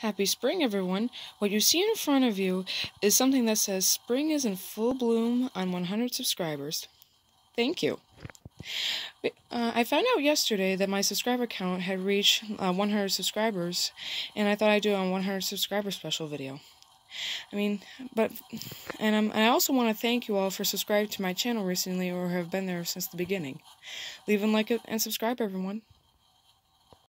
Happy spring, everyone. What you see in front of you is something that says spring is in full bloom on 100 subscribers. Thank you. Uh, I found out yesterday that my subscriber count had reached uh, 100 subscribers, and I thought I'd do a 100 subscriber special video. I mean, but, and, um, and I also want to thank you all for subscribing to my channel recently or have been there since the beginning. Leave a like and subscribe, everyone.